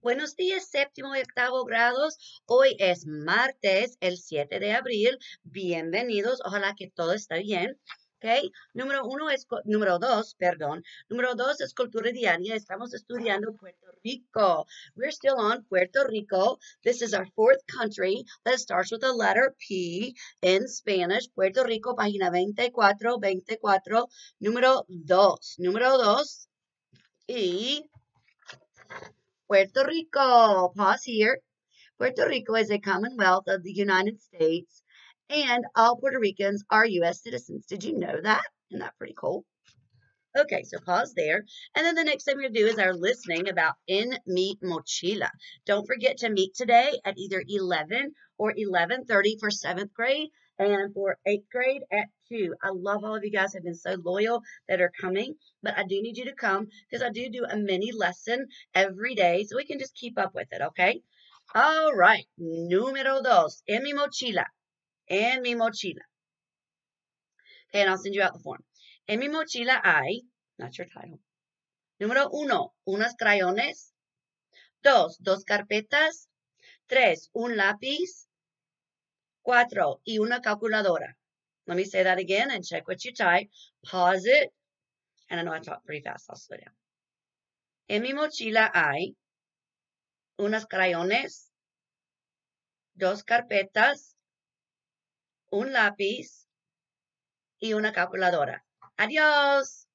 Buenos días, séptimo y octavo grados. Hoy es martes, el 7 de abril. Bienvenidos. Ojalá que todo esté bien. Okay. Número uno es, número dos, perdón. Número dos es cultura diaria. Estamos estudiando Puerto Rico. We're still on Puerto Rico. This is our fourth country that starts with the letter P in Spanish. Puerto Rico, página 24, 24. Número dos. Número dos. Y Puerto Rico. Pause here. Puerto Rico is a commonwealth of the United States, and all Puerto Ricans are U.S. citizens. Did you know that? Isn't that pretty cool? Okay, so pause there. And then the next thing we're going to do is our listening about in mi mochila. Don't forget to meet today at either 11 or 11.30 for 7th grade and for 8th grade at 2. I love all of you guys have been so loyal that are coming, but I do need you to come because I do do a mini lesson every day so we can just keep up with it, okay? All right, número dos, en mi mochila, en mi mochila. Okay, and I'll send you out the form. En mi mochila hay, that's your title. Número uno, unos crayones. Dos, dos carpetas. Tres, un lápiz. Cuatro, y una calculadora. Let me say that again and check what you type. Pause it. And I know I talk pretty fast. I'll slow down. En mi mochila hay unos crayones, dos carpetas, un lápiz y una calculadora. Adiós.